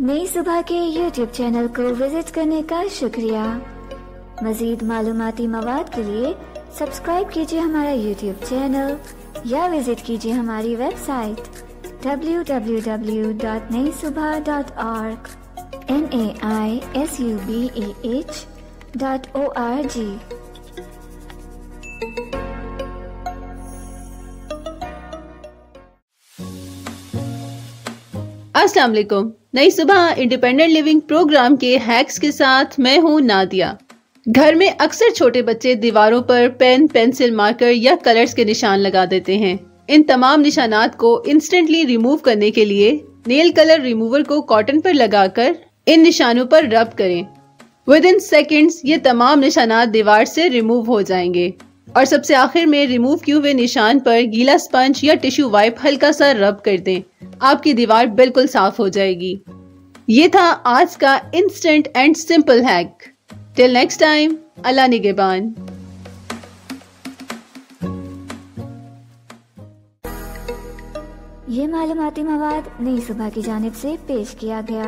नई सुबह के YouTube चैनल को विज़िट करने का शुक्रिया। मजीद मालूमती मवाद के लिए सब्सक्राइब कीजिए हमारा YouTube चैनल या विज़िट कीजिए हमारी website www.naisubha.org n a i s u b a h dot o r g. अस्सलाम वालेकुम। Nai Subha independent living programme के हैक्स के साथ मैं हूँ नादिया। घर में अक्सर छोटे बच्चे दीवारों पर पेन, पेंसिल मार्कर या कलर्स के निशान लगा देते हैं। इन तमाम निशानात को इंस्टेंटली रिमूव करने के लिए नेल कलर रिमूवर को कॉटन पर लगाकर इन निशानों पर रब करें। विद इन सेकेंड्स ये तमाम निशानात दीवार से रिमूव हो जाएँगे। और सबसे आखिर में रिमूव किए हुए निशान पर गीला स्पंज या टिश्यू वाइप हल्का सा रब कर दें। आपकी दीवार बिल्कुल साफ़ हो जाएगी। ये था आज का instant and simple hack till next time अल्लाह निगेबान। ये मालूमती मवाद नई सुबह की जानब से पेश किया गया।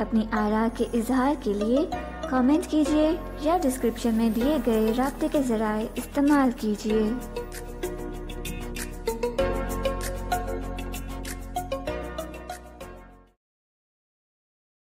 अपनी आरा के इजहार के लिए कमेंट कीजिए या डिस्क्रिप्शन में दिए गए रबते के जराए इस्तेमाल कीजिए।